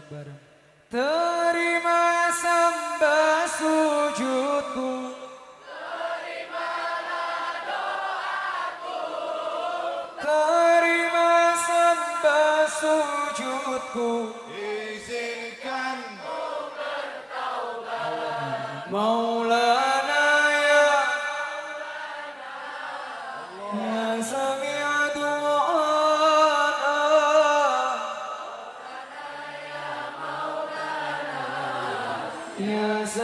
bareng-bareng. Terima sembah sujudku. Terima sembah sujudku. Izinkan ku bertaubat.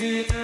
easy